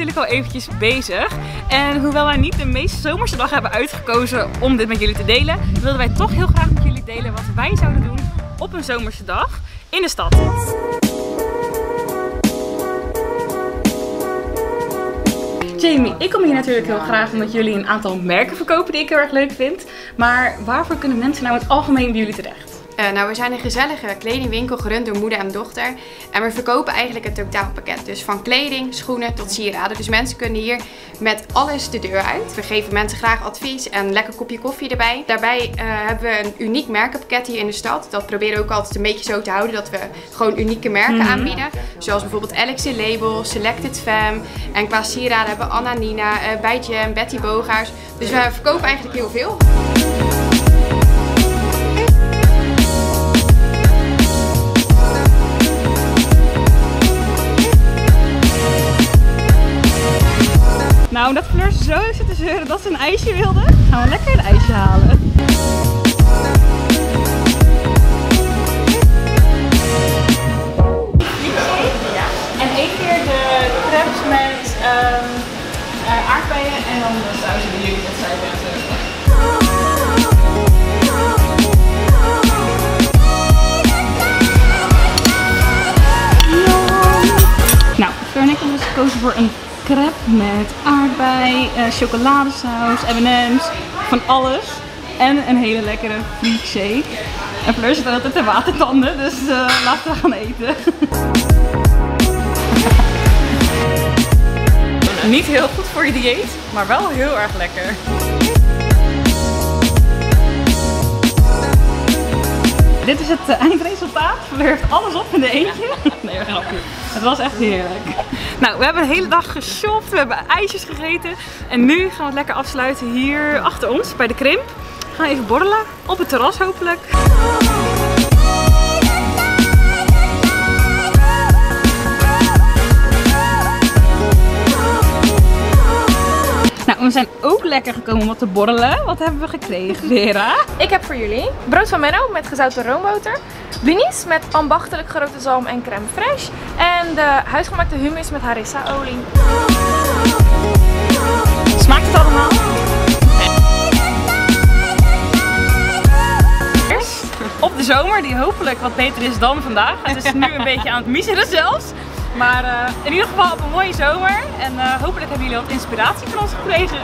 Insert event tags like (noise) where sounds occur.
natuurlijk al eventjes bezig. En hoewel wij niet de meest zomerse dag hebben uitgekozen om dit met jullie te delen, wilden wij toch heel graag met jullie delen wat wij zouden doen op een zomerse dag in de stad. Jamie, ik kom hier natuurlijk heel graag omdat jullie een aantal merken verkopen die ik heel erg leuk vind. Maar waarvoor kunnen mensen nou in het algemeen bij jullie terecht? Uh, nou, we zijn een gezellige kledingwinkel gerund door moeder en dochter. En we verkopen eigenlijk het totaalpakket. Dus van kleding, schoenen tot sieraden. Dus mensen kunnen hier met alles de deur uit. We geven mensen graag advies en een lekker kopje koffie erbij. Daarbij uh, hebben we een uniek merkenpakket hier in de stad. Dat proberen we ook altijd een beetje zo te houden dat we gewoon unieke merken mm -hmm. aanbieden. Zoals bijvoorbeeld Alexi Label, Selected Femme. En qua sieraden hebben we Anna Nina, uh, Bijtje en Betty Bogaars. Dus we verkopen eigenlijk heel veel. Nou, omdat Fleur zo zit te zeuren dat ze een ijsje wilde, gaan we lekker een ijsje halen. Ja. En één keer de crepes met um, uh, aardbeien en dan de saus die jullie net zeiden. Nou, Fleur en ik hebben dus gekozen voor een crepe met aardbei, uh, chocoladesaus, M&M's, van alles. En een hele lekkere fruit shake. En Fleur zit altijd te watertanden, dus uh, laten we gaan eten. (laughs) Niet heel goed voor je dieet, maar wel heel erg lekker. Dit is het uh, eindresultaat. Fleur heeft alles op in de eentje. (laughs) Nee, grapje. Het was echt heerlijk. Nou, we hebben een hele dag geshopt. We hebben ijsjes gegeten. En nu gaan we het lekker afsluiten hier achter ons bij de Krimp. We gaan even borrelen. Op het terras hopelijk. Lekker gekomen om wat te borrelen. Wat hebben we gekregen, Vera? (laughs) Ik heb voor jullie brood van Menno met gezouten roomboter. Blinis met ambachtelijk gerookte zalm en crème fraîche. En de huisgemaakte hummus met harissa olie. Smaakt het allemaal? Op de zomer, die hopelijk wat beter is dan vandaag. Het is nu een beetje aan het miseren zelfs. Maar uh, in ieder geval een mooie zomer. En uh, hopelijk hebben jullie wat inspiratie van ons gekregen.